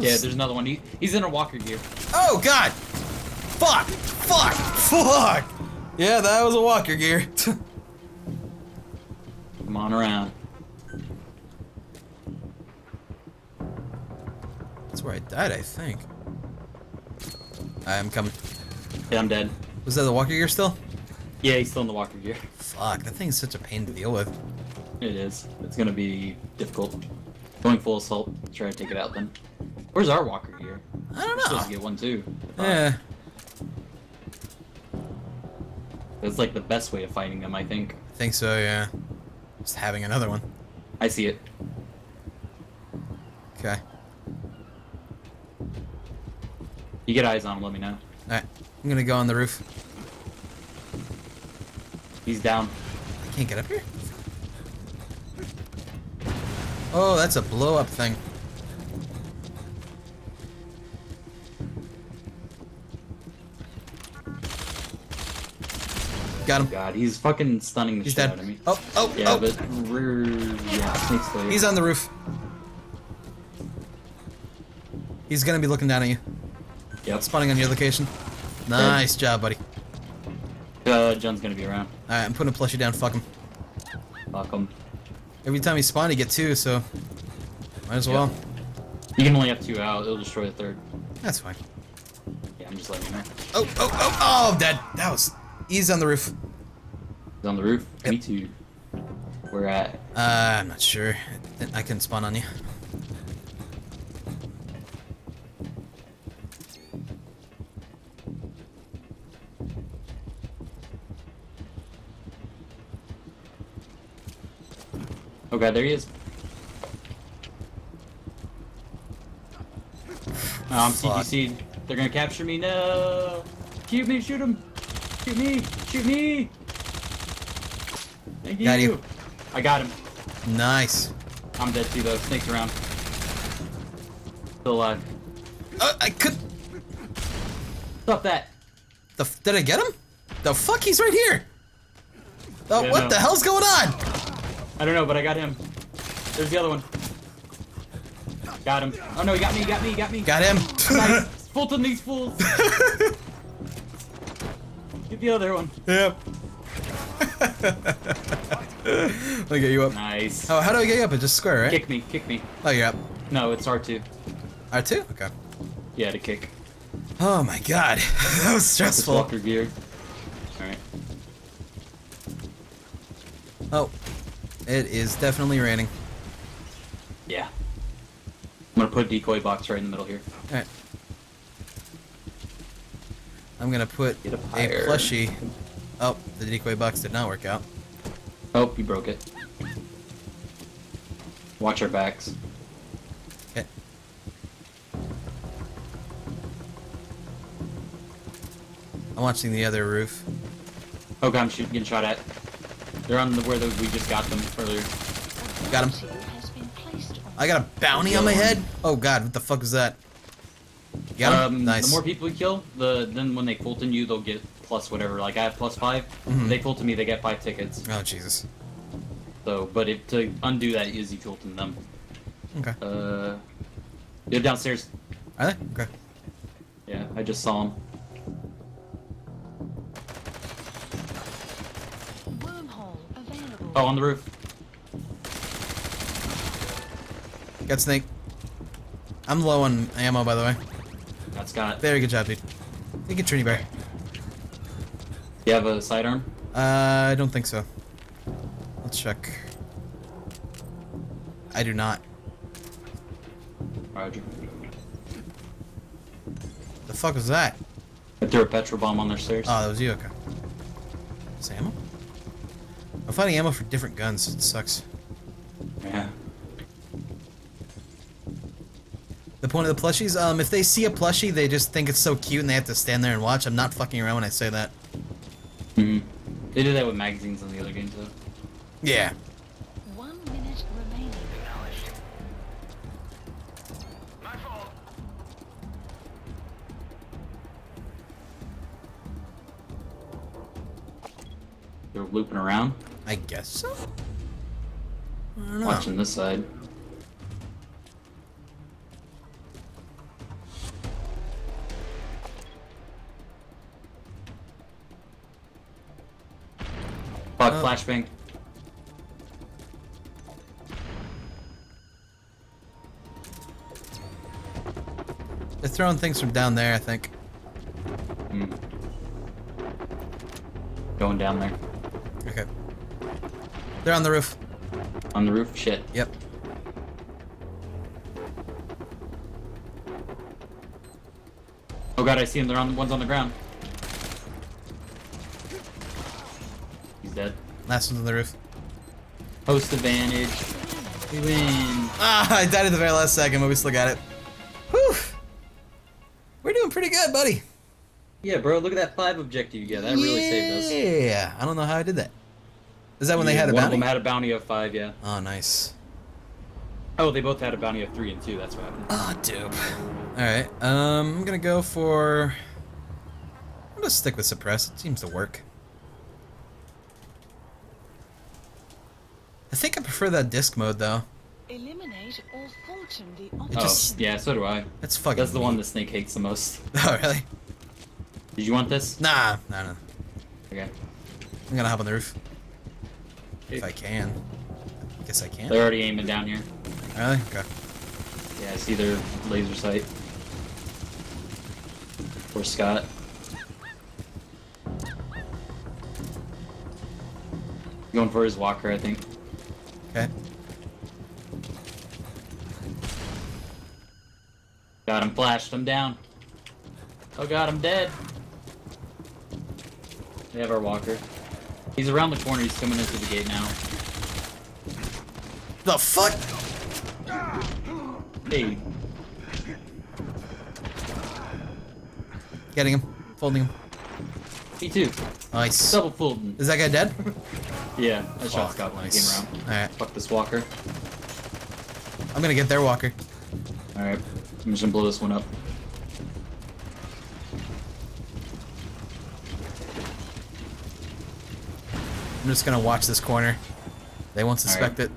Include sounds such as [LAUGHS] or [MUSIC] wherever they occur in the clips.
Yeah, there's another one. He, he's in a walker gear. Oh god! Fuck! Fuck! Fuck! Yeah, that was a walker gear. [LAUGHS] Come on around. That's where I died, I think. I'm coming. Yeah, I'm dead. Was that the walker gear still? Yeah, he's still in the walker gear. Fuck, that thing's such a pain to deal with. It is. It's gonna be difficult. Going full assault. Try to take it out then. Where's our walker gear? I don't Supposed to know. get one too. Yeah. It's like the best way of fighting them, I think. I think so, yeah. Just having another one. I see it. Okay. You get eyes on him, let me know. Alright. I'm gonna go on the roof. He's down. I can't get up here? Oh, that's a blow up thing. Got him. God, he's fucking stunning the He's shit dead. out of me. Oh, oh, Yeah, oh. but we're yeah, snake's still here. He's on the roof. He's gonna be looking down at you. Yep. Spawning on your location. Nice job, buddy. Uh, John's gonna be around. Alright, I'm putting a plushie down. Fuck him. Fuck him. Every time he spawn, he get two, so might as well. You can only have two out. It'll destroy the third. That's fine. Yeah, I'm just letting you know. Oh, oh, oh, oh, dead. That was. He's on the roof. He's on the roof. Yep. Me too. We're at. Uh, I'm not sure. I can spawn on you. Oh god, there he is. Oh, I'm. CQC'd. They're gonna capture me. No! Shoot me! Shoot him! Shoot me! Shoot me! Thank you. Got you. I got him. Nice. I'm dead too though. Snake's around. Still alive. Uh, I could. Stop that! The f- did I get him? The fuck? He's right here. Oh, Yeah, what no. the hell's going on? I don't know, but I got him. There's the other one. Got him. Oh no, he got me, he got me, he got me. Got him. Nice. [LAUGHS] Fulton these fools. [LAUGHS] The other one. yep. [LAUGHS] Let me get you up. Nice. Oh, how do I get you up? It's just square, right? Kick me, kick me. Oh, you're up. No, it's R2. R2? Okay. Yeah, to kick. Oh my god. [LAUGHS] that was stressful. walker gear. Alright. Oh. It is definitely raining. Yeah. I'm gonna put a decoy box right in the middle here. Alright. I'm gonna put Get a plushie. Oh, the decoy box did not work out. Oh, you broke it. Watch our backs. Okay. I'm watching the other roof. Oh, okay, I'm shooting, getting shot at. They're on the where the, we just got them earlier. Got him. I got a bounty on my head? Oh god, what the fuck is that? Got him? Um, nice. The more people we kill, the then when they Fulton you, they'll get plus whatever. Like I have plus 5 Mhm. They Fulton me, they get five tickets. Oh Jesus. So, but if, to undo that is you Fulton them. Okay. Uh, they're downstairs. Are they? Okay. Yeah, I just saw them. Oh, on the roof. Got snake. I'm low on ammo, by the way. That's got. Very good job, dude. Thank you, Trini Bear. You have a sidearm? Uh, I don't think so. Let's check. I do not. Roger. The fuck was that? I threw a petrol bomb on their stairs. Oh, that was you. Okay. Is ammo? I'm finding ammo for different guns. It sucks. yeah. The point of the plushies, um, if they see a plushie, they just think it's so cute and they have to stand there and watch. I'm not fucking around when I say that. hmm They do that with magazines in the other games, though. Yeah. One minute remaining. Acknowledged. My fault. They're looping around, I guess so. I don't know. watching this side. Flashbang. They're throwing things from down there, I think. Hmm. Going down there. Okay. They're on the roof. On the roof? Shit. Yep. Oh god, I see them. They're on the one's on the ground. He's dead. Last one's on the roof. Post advantage. We win. Ah, I died at the very last second, but we still got it. Whew. We're doing pretty good, buddy. Yeah, bro, look at that five objective you get. That really saved us. Yeah, I don't know how I did that. Is that when they had a one bounty? of them had a bounty of five, yeah. Oh, nice. Oh, they both had a bounty of three and two. That's what happened. Oh, dupe. Alright, um, I'm gonna go for... I'm gonna stick with Suppress. It seems to work. I think I prefer that disc mode, though. Eliminate or Fulton the It oh, just- yeah, so do I. That's fucking That's the one neat. that Snake hates the most. [LAUGHS] Oh, really? Did you want this? Nah, nah, nah. Okay. I'm gonna hop on the roof. If I can. I guess I can. They're already aiming down here. Really? Okay. Yeah, I see their laser sight. Or Scott. Going for his walker, I think. Okay. Got him flashed. I'm down. Oh god, I'm dead. They have our walker. He's around the corner. He's coming into the gate now. The fuck? Hey, Getting him. Folding him. me too. Nice. Double folding. Is that guy dead? [LAUGHS] Yeah, I shot Scott when I nice. came around. Alright. Fuck this walker. I'm gonna get their walker. Alright, I'm just gonna blow this one up. I'm just gonna watch this corner. They won't suspect it.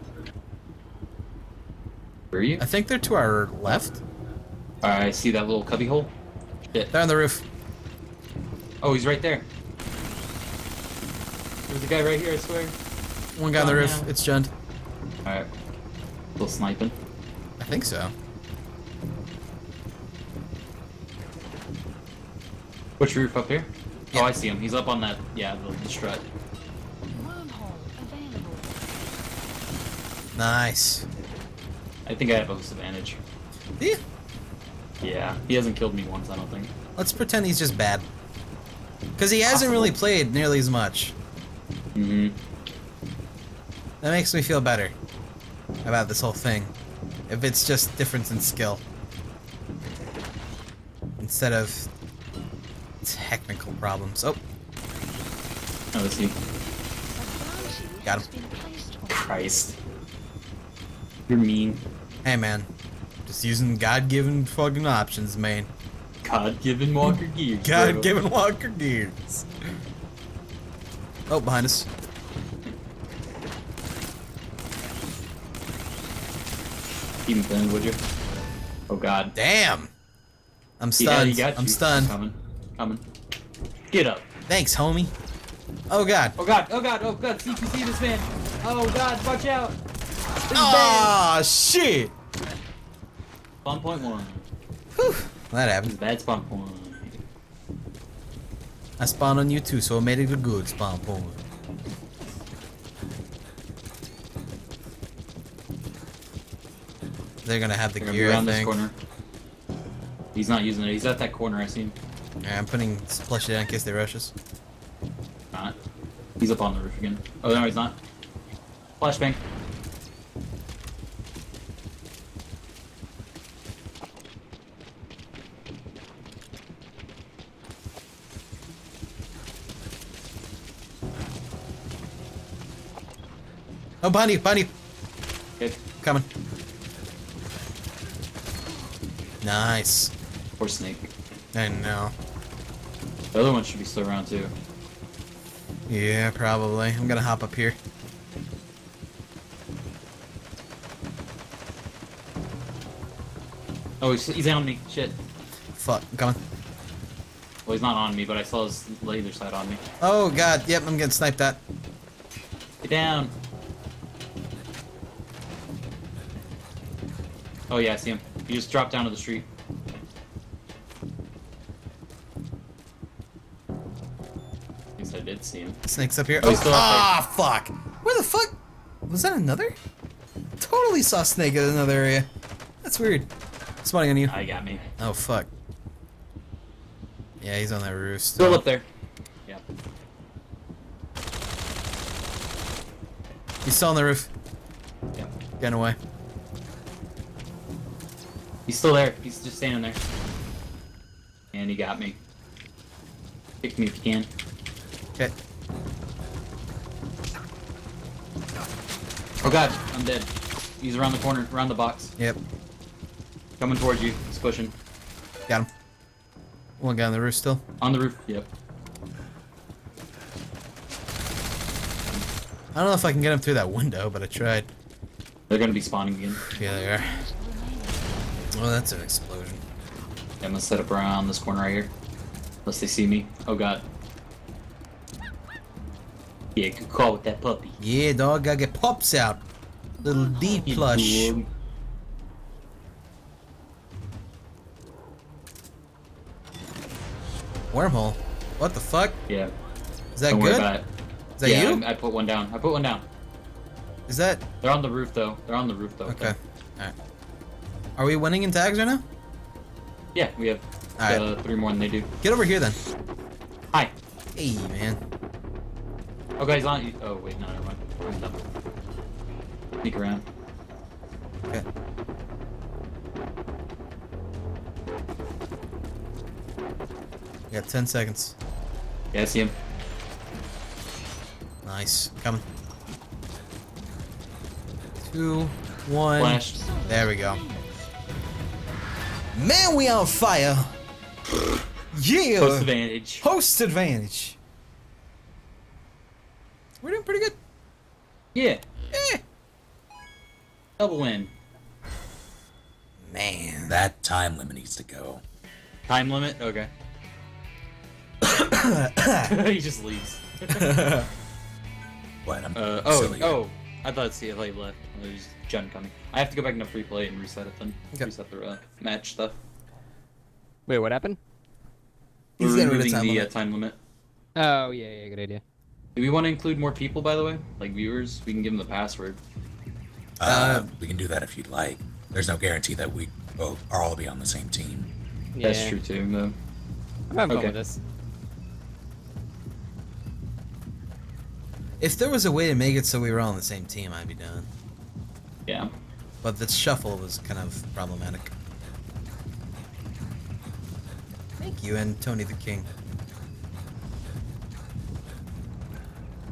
Where are you? I think they're to our left. Alright, I see that little cubby hole. Shit. They're on the roof. Oh, he's right there. There's a guy right here, I swear. One guy on the roof. no. It's Jund. Alright. Still sniping. I think so. Which roof up here? Yeah. Oh, I see him. He's up on that, yeah, the, the strut. Nice. I think I have a host advantage. Yeah. Yeah, he hasn't killed me once, I don't think. Let's pretend he's just bad. Because he hasn't really played nearly as much. Mm-hmm. That makes me feel better about this whole thing. If it's just difference in skill. Instead of technical problems. Oh, Oh, let's see. Got him. Christ. You're mean. hey man. Just using God-given fucking options, man. God-given Walker gears. God-given Walker gears. Oh, behind us. Keep him thin, would you? Oh god. Damn. I'm stunned. got I'm stunned. Coming. Coming. Get up. Thanks, homie. Oh god. Oh god, oh god, oh god, CQC this man. Oh god, watch out. This is bad. Ah, shit. Spawn point one. Whew. That happened. bad spawn point. I spawned on you too, so it made it a good spawn point. They're gonna have the They're gear, I around this corner. He's not using it. He's at that corner. I see him. Yeah, I'm putting plush down in case they rush us. Not. He's up on the roof again. Oh no, he's not. Flashbang. Oh, behind you, behind you. Okay. Coming. Nice. Poor snake. I know. The other one should be still around too. Yeah, probably. I'm gonna hop up here. Oh, he's, he's on me. Shit. Fuck, I'm coming. Well, he's not on me, but I saw his laser sight on me. Oh god, yep, I'm getting sniped at. Get down. Oh yeah, I see him. He just dropped down to the street. At least I did see him. Snake's up here. Oh, Oh, he's still up ah, fuck. Where the fuck? Was that another? Totally saw Snake in another area. That's weird. Spawning on you. I got me. Oh, fuck. Yeah, he's on that roof still. Still up there. Yeah. He's still on the roof. Yeah. Getting away. He's still there. He's just standing there. And he got me. Pick me if you can. Okay. Oh god, I'm dead. He's around the corner, around the box. Yep. Coming towards you. He's pushing. Got him. One guy on the roof still. On the roof. Yep. I don't know if I can get him through that window, but I tried. They're gonna be spawning again. Yeah, they are. Oh, that's an explosion. I'm gonna set up around this corner right here. Unless they see me. Oh god. Yeah, good call with that puppy. Yeah, dog, gotta get pops out. Little [LAUGHS] D plush. Wormhole. What the fuck? Yeah. Is that Don't good? Is that yeah, you? I, I put one down. I put one down. Is that They're on the roof though. They're on the roof though. okay? Alright. Are we winning in tags right now? Yeah, we have uh, three more than they do. Get over here then. Hi. Hey, man. Oh, guys, on. Oh, wait, no, never mind. I'm done. Sneak around. Okay. We got 10 seconds. Yeah, I see him. Nice. Coming. Two, one. Flash. There we go. Man, we on fire. Yeah. Host advantage. Host advantage. We're doing pretty good. Yeah. Eh. Double win. Man. That time limit needs to go. Time limit? Okay. [COUGHS] [LAUGHS] he just leaves. [LAUGHS] What? I'm Uh, oh, silly. oh. I thought CFA left. It was Jen coming. I have to go back into free play and reset it then. Okay. Reset the uh, match stuff. Wait, what happened? He's We're getting rid of removing time the limit. Uh, time limit. Oh, yeah, yeah, good idea. Do we want to include more people, by the way? Like viewers? We can give them the password. Uh, we can do that if you'd like. There's no guarantee that we both are all be on the same team. Yeah. That's true too, though. I'm having Okay. fun with this. If there was a way to make it so we were all on the same team, I'd be done. Yeah. But the shuffle was kind of problematic. Thank you, and Tony the King.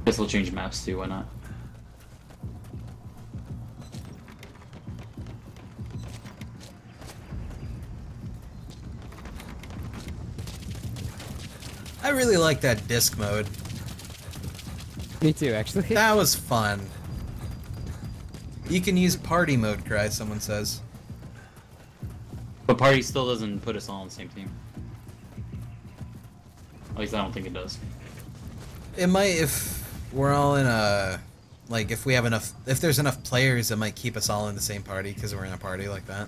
Guess we'll change maps too, why not? I really like that disc mode. [LAUGHS] Me too, actually. That was fun. You can use party mode, cry, someone says. But party still doesn't put us all on the same team. At least I don't think it does. It might if we're all in a like if we have enough if there's enough players it might keep us all in the same party because we're in a party like that.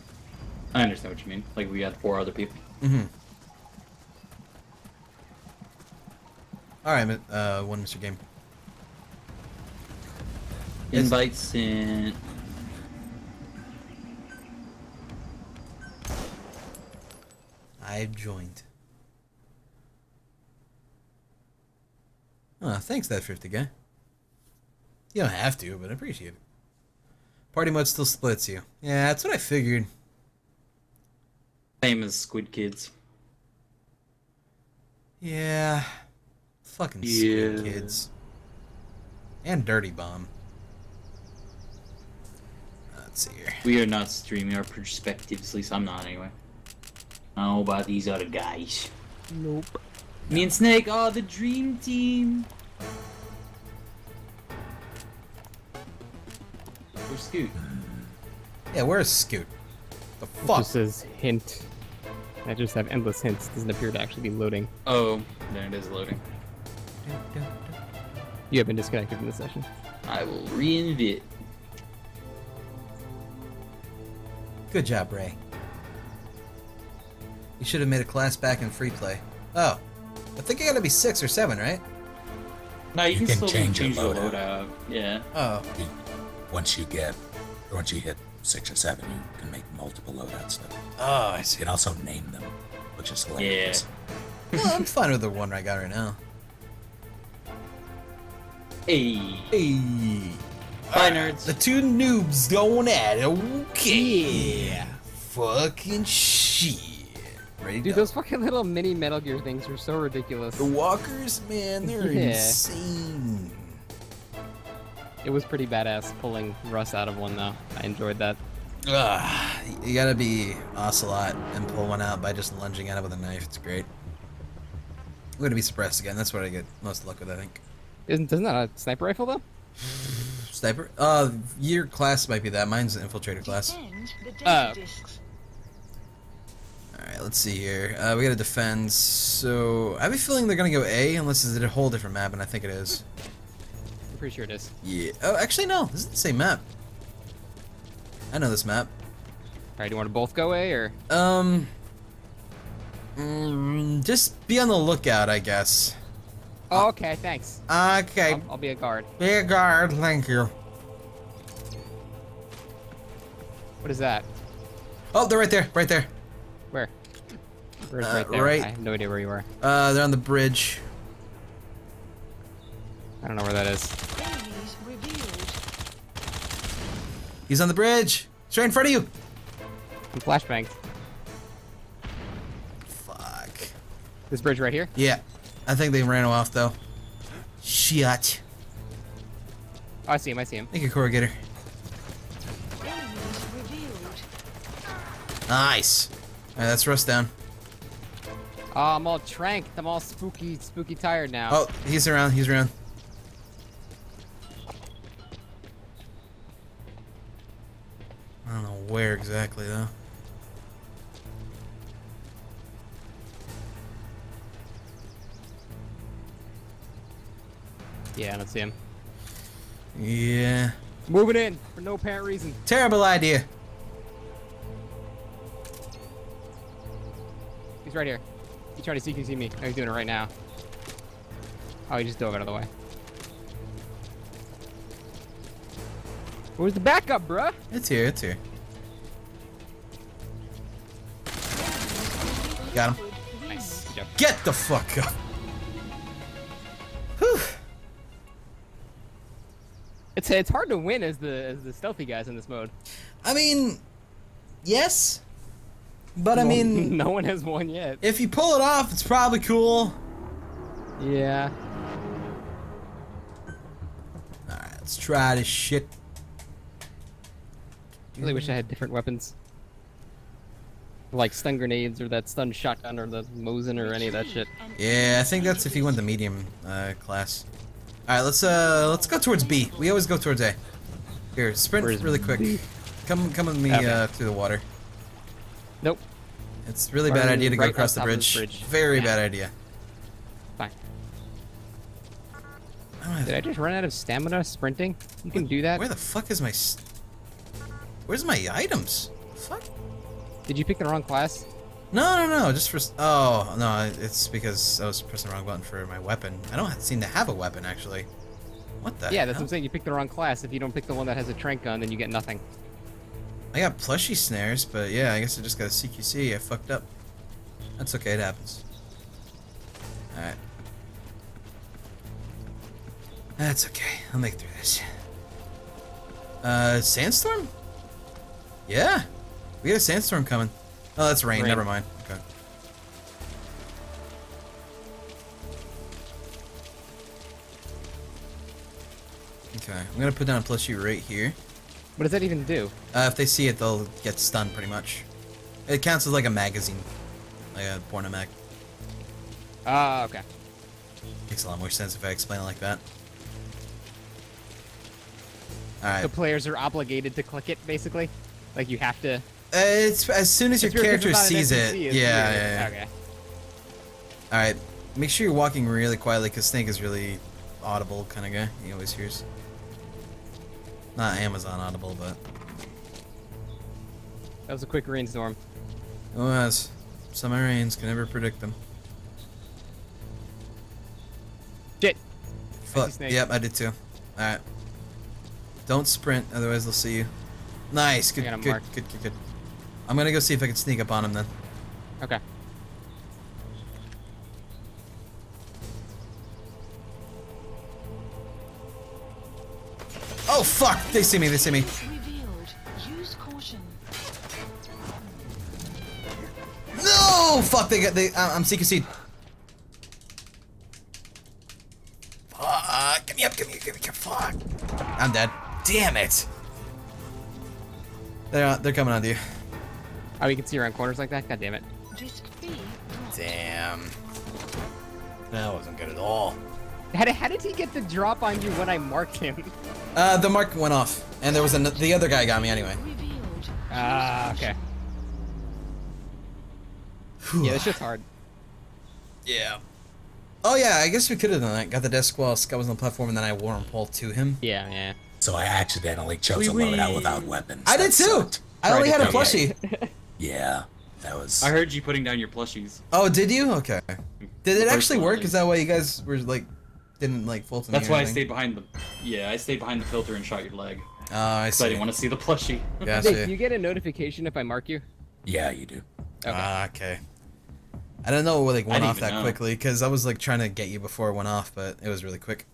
I understand what you mean. Like we had four other people. Mm-hmm. All right, uh, one Mr. Game. Yes. Invites sent. I've joined. Oh, thanks, that 50 guy. You don't have to, but I appreciate it. Party mode still splits you. Yeah, that's what I figured. Same as Squid Kids. Yeah. Fucking Yeah. Squid Kids. And Dirty Bomb. Let's see here. We are not streaming our perspectives, at least I'm not anyway. I don't know about these other guys. Nope. Me and Snake are the dream team. Or Scoot. Yeah, where's Scoot? The fuck? It fuck? just says hint. I just have endless hints. It Doesn't appear to actually be loading. Oh, then it is loading. You have been disconnected from the session. I will reinvent. Good job, Ray. You should have made a class back in free play. Oh, I think I gotta be six or seven, right? No, you, You can, can still change change, your the loadout. loadout. Yeah. Oh, You- Once you get, once you hit six or seven, you can make multiple loadouts. Though. oh, I see. You see. can also name them, which is hilarious. Yeah. [LAUGHS] Well, I'm fine with the one I got right now. Hey. Hey, Bye, nerds. the two noobs going at it. Okay. Fucking shit. Ready Dude, go. those fucking little mini Metal Gear things are so ridiculous. The walkers, man, they're [LAUGHS] Yeah. insane. It was pretty badass pulling Russ out of one though. I enjoyed that. Ugh, you gotta be Ocelot and pull one out by just lunging at it with a knife. It's great. I'm gonna be suppressed again. That's what I get most luck with, I think. Isn't isn't that a sniper rifle though? Sniper? Uh, your class might be that. Mine's an infiltrator class. Defend the data Oh. Alright, let's see here. Uh, we gotta defend. So, I have a feeling they're gonna go A unless it's a whole different map, and I think it is. I'm pretty sure it is. Yeah. Oh, actually, no. This is the same map. I know this map. Alright, do you want to both go A or? Um. mm, just be on the lookout, I guess. Oh, okay, thanks. Okay. I'll, I'll be a guard. Be a guard, thank you. What is that? Oh, they're right there, right there. Where? Where's Uh, right there? right- I have no idea where you are. Uh, they're on the bridge. I don't know where that is. He's on the bridge. He's right in front of you. I'm flashbanged. Fuck. This bridge right here? Yeah, I think they ran off though. Shit. Oh, I see him, I see him. Thank you, corrugator. Nice. Alright, that's Russ down. Oh, I'm all tranked. I'm all spooky, spooky tired now. Oh, he's around. He's around. I don't know where exactly though. Yeah, I don't see him. Yeah. Moving in for no apparent reason. Terrible idea. He's right here. He's trying to see if he CQC me. Oh, he's doing it right now. Oh, he just dove out of the way. Where's the backup, bruh? It's here. It's here. Got him. Nice. Good job. Get the fuck up. It's it's hard to win as the as the stealthy guys in this mode. I mean, yes, but I mean, [LAUGHS] no one has won yet. if you pull it off, it's probably cool. Yeah. All right, let's try this shit. Really wish I had different weapons. Like stun grenades or that stun shotgun or the Mosin or any of that shit. Yeah, I think that's if you want the medium uh, class. All right, let's uh let's go towards B. We always go towards A. Here, sprint Where's really quick. B? Come come with me Okay. uh, through the water. Nope. It's a really Or bad idea to go across the on top of bridge. this bridge. Very Yeah. bad idea. Fine. I Did I just run out of stamina sprinting? You can do that. Where the fuck is my? Where's my items? Fuck. Did you pick the wrong class? No, no, no. Just for. Oh no, it's because I was pressing the wrong button for my weapon. I don't seem to have a weapon actually. What the? yeah, that's what? I'm saying. You picked the wrong class. If you don't pick the one that has a trank gun, then you get nothing. I got plushy snares, but yeah, I guess I just got a CQC. I fucked up. That's okay. It happens. All right. That's okay. I'll make it through this. Uh, sandstorm? Yeah. We got a sandstorm coming. Oh, that's rain. Rain. Never mind. Okay. Okay, I'm gonna put down a plushie right here. What does that even do? Uh, if they see it, they'll get stunned pretty much. It counts as like a magazine, like a porno mag. Ah, okay. Makes a lot more sense if I explain it like that. Alright. The players are obligated to click it, basically. Like you have to. Uh, it's as soon as your character sees it. Yeah, yeah, yeah. Okay. Alright. Make sure you're walking really quietly because Snake is really audible kind of guy. He always hears. Not Amazon Audible, but That was a quick rainstorm. it was. Summer rains can never predict them. Shit. Fuck. Yep, I did too. All right. Don't sprint, otherwise they'll see you. Nice. Good. Good, good. Good. Good. I'm gonna go see if I can sneak up on him then. Okay. Oh fuck! They see me. They see me. Use caution. No! Fuck! They got. They. Uh, I'm CQC. Fuck! Get me up! Get me! Up! Get me! Get, fuck! I'm dead. Damn it! They're uh, they're coming on to you. Oh, you can see around corners like that? God damn it. Disc B. dropped. Damn. That wasn't good at all. How did, how did he get the drop on you when I marked him? [LAUGHS] Uh, the mark went off, and there was an, the other guy got me anyway. Revealed. Ah, okay. Yeah, this shit's hard. Yeah. Oh yeah, I guess we could have done that. Got the desk while Scott was on the platform, and then I wore him pull to him. Yeah, yeah. So I accidentally chose a loadout without weapons. I did too. sucked. I only had a plushie. [LAUGHS] Yeah, that was. I heard you putting down your plushies. Oh, did you? Okay. Did it actually work? Is that why you guys were like didn't like full to That's or why I stayed behind the. Yeah, I stayed behind the filter and shot your leg. Oh, I So I didn't want to see the plushie. Nick, Gotcha. do you get a notification if I mark you? Yeah, you do. Ah, okay. I didn't know it like went off that know. quickly because I was like trying to get you before it went off, but it was really quick.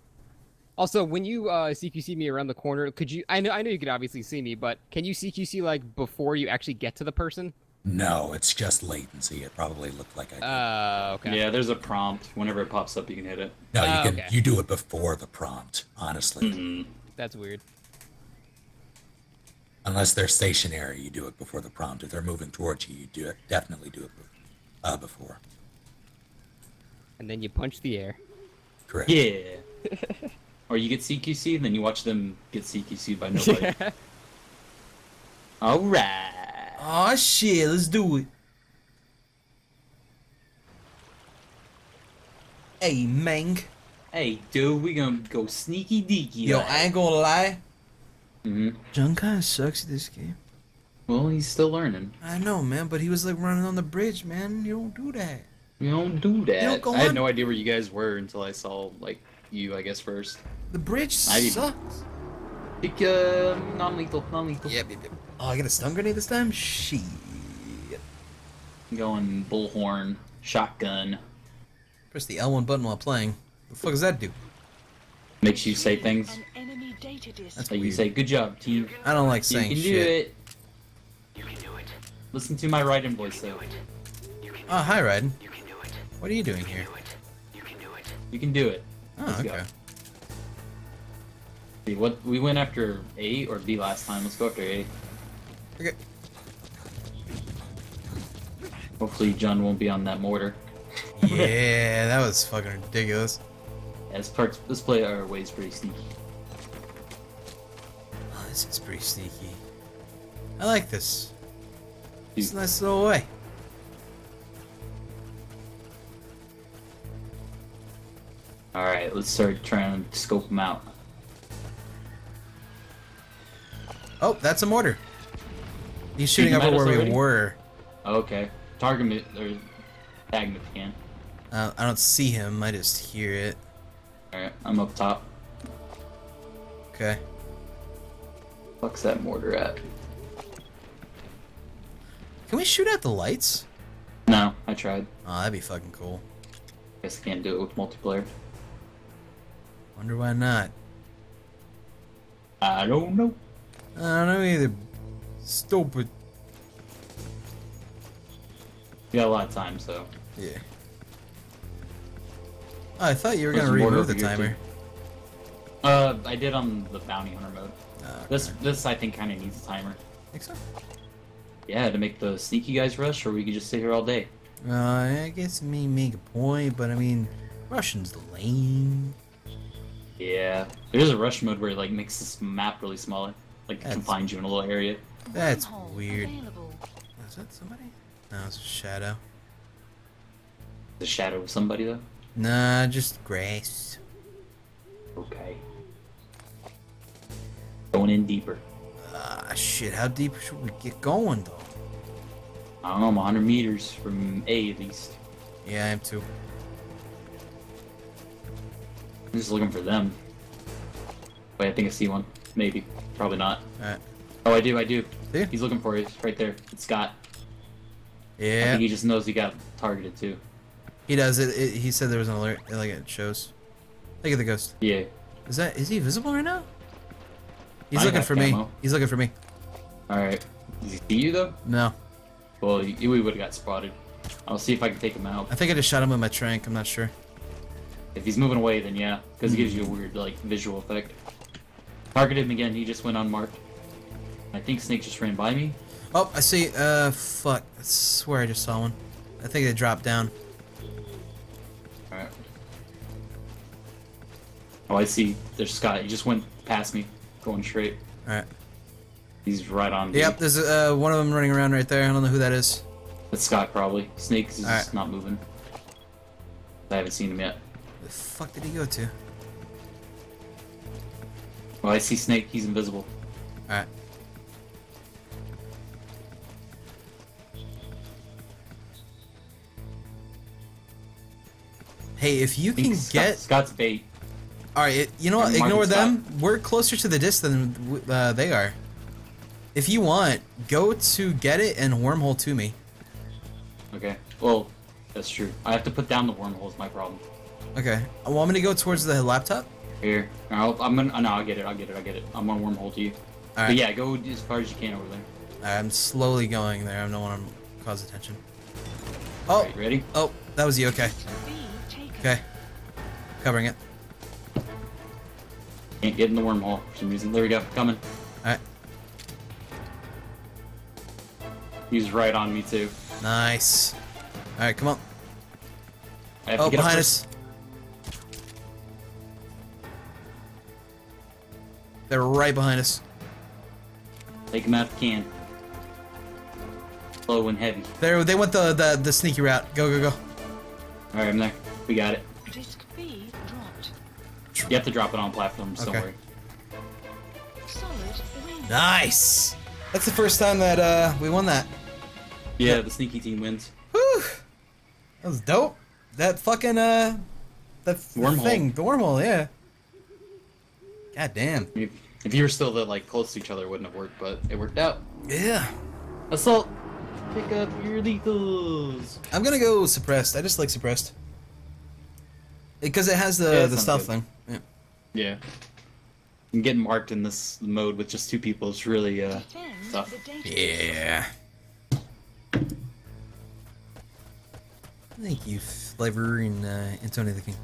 Also, when you uh, CQC me around the corner, could you? I know, I know you could obviously see me, but can you CQC like before you actually get to the person? No, it's just latency. It probably looked like I. Did. Uh, okay. Yeah, there's a prompt. Whenever it pops up, you can hit it. no, you oh, can. okay. You do it before the prompt. Honestly, Mhm. That's weird. unless they're stationary, you do it before the prompt. If they're moving towards you, you do it. Definitely do it be- uh, before. And then you punch the air. Correct. Yeah. [LAUGHS] or you get CQC, and then you watch them get CQC by nobody. All right. Oh shit! Let's do it. Hey, Mang. Hey, dude, we gonna go sneaky deaky. Yo, I ain't gonna lie. hmm John kind of sucks at this game. Well, he's still learning. I know, man, but he was like running on the bridge, man. You don't do that. You don't do that. don't I had no idea where you guys were until I saw like you, I guess first. The bridge I didn't- sucks. Pick uh, non-lethal, non-lethal. Yep, yep, yep. Oh, I get a stun grenade this time? Shit. Going bullhorn, shotgun. Press the L1 button while playing. What the fuck does that do? Makes you say things. An enemy data. That's Like you say, "Good job, team. I don't like saying shit. You can do shit. it." Listen to my Raiden voice though. Oh, hi, Raiden. What are you doing here? You can do it. You Oh, Let's go. okay. See, what we went after A or B last time. Let's go after A. Okay. Hopefully, John won't be on that mortar. [LAUGHS] Yeah, that was fucking ridiculous. Yeah, this part, this play our ways pretty sneaky. Oh, this is pretty sneaky. I like this. It's a nice little way. All right, let's start trying to scope them out. Oh, that's a mortar. He's shooting over where we were. Okay, target me or tag you can. Uh, I don't see him. I just hear it. All right, I'm up top. Okay. Fuck's that mortar at? Can we shoot out the lights? No, I tried. Oh, that'd be fucking cool. Guess I can't do it with multiplayer. Wonder why not. I don't know. I don't know either. Stupid. We got a lot of time, so. Yeah. Oh, I thought you were gonna remove the timer. Uh, I did on the bounty hunter mode. Oh, This, this I think kind of needs a timer. Think so? Yeah, to make the sneaky guys rush, or we could just sit here all day. Uh, I guess it may make a point, but I mean, Russian's lame. Yeah, there's a rush mode where it like makes this map really smaller, like That's- confines you in a little area. That's weird. Available. Is that somebody? No, it's a shadow. The shadow of somebody though. Nah, just Grace. Okay. Going in deeper. Ah, shit. How deep should we get going, though? I don't know, I'm 100 meters from A at least. Yeah, I am too. I'm just looking for them. Wait, I think I see one. Maybe. Probably not. Alright. Oh, I do, I do. See? He's looking for you. It's right there. It's Scott. I Yeah, think he just knows he got targeted too. he does. It, it. He said there was an alert. Like it shows. Look at the ghost. Yeah. Is that? Is he visible right now? He's I looking for me. He's looking for me. Alright. Does he see you though? No, Well, y- we would have got spotted. I'll see if I can take him out. I think I just shot him with my trank. I'm not sure. If he's moving away, then yeah, because it hmm. gives you a weird like visual effect. Targeted him again. He just went unmarked. I think Snake just ran by me. Oh, I see. Uh, fuck. I swear I just saw one. I think they dropped down. Alright. Oh, I see. There's Scott. He just went past me, going straight. All right. He's right on. me. Yep. There's uh one of them running around right there. I don't know who that is. That's Scott probably. Snake is Alright. just not moving. I haven't seen him yet. The fuck did he go to? Oh, I see Snake. He's invisible. All right. Hey, if you can Scott- get Scott's bait. All right, you know what? Ignore them. We're closer to the disc than uh, they are. If you want, go to get it and wormhole to me. Okay. Well, that's true. I have to put down the wormhole. Is my problem. Okay. Well, I'm gonna go towards the laptop. Here. I'll, I'm gonna. oh, No, I'll get it. I'll get it. I'll get it. I'm gonna wormhole to you. All But yeah, go as far as you can over there. I'm slowly going there. I don't want to cause attention. Oh, Right, ready? oh, that was you. Okay. Okay. Covering it. Can't get in the wormhole for some reason. There we go. Coming. All right. He's right on me too. Nice. All right, come on. I have Oh, to get behind us. They're right behind us. Take him out if you can. Slow and heavy. They they went the, the the sneaky route. Go go go. All right, I'm there. We got it. Disc B dropped. You have to drop it on platforms. Don't Okay. worry. Solid. Nice. That's the first time that uh we won that. Yeah, the sneaky team wins. Whew. That was dope. That fucking uh that Wormhole. thing, the wormhole, yeah. God damn. If, if you were still that like close to each other, it wouldn't have worked, but it worked out. Yeah. Assault. Pick up your lethals. I'm gonna go suppressed. I just like suppressed. Because it has the Yeah, the stealth good. thing. Yeah. Yeah. And getting marked in this mode with just two people is really uh tough. Yeah. Thank you, Flavor and uh, Antonio the King.